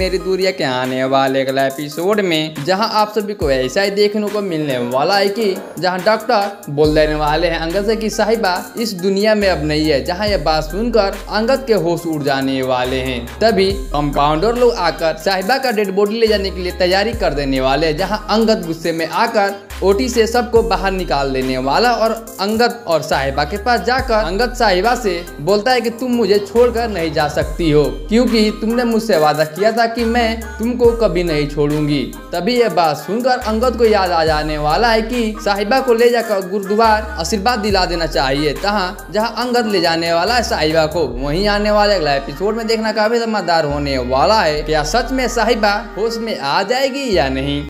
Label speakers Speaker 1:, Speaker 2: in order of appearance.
Speaker 1: मेरी दूरिया के आने वाले अगला एपिसोड में, जहाँ आप सभी को ऐसा ही देखने को मिलने वाला है कि, जहाँ डॉक्टर बोल देने वाले हैं अंगद से कि साहिबा, इस दुनिया में अब नहीं है, जहाँ यह बात सुनकर अंगद के होश उड़ जाने वाले हैं। तभी कंपाउंडर लोग आकर साहिबा का डेड बॉडी ले जाने के लिए तैयारी कर देने वाले है, जहाँ अंगद गुस्से में आकर ओटी से सबको बाहर निकाल देने वाला और अंगद और साहिबा के पास जाकर अंगद साहिबा से बोलता है कि तुम मुझे छोड़कर नहीं जा सकती हो, क्योंकि तुमने मुझसे वादा किया था कि मैं तुमको कभी नहीं छोड़ूँगी। तभी यह बात सुनकर अंगद को याद आ जाने वाला है कि साहिबा को ले जाकर गुरुद्वार आशीर्वाद दिला देना चाहिए। तहाँ जहाँ अंगद ले जाने वाला है साहिबा को, वहीं आने वाले अगला एपिसोड में देखना काफ़ी समझदार होने वाला है। क्या सच में साहिबा होश में आ जाएगी या नहीं?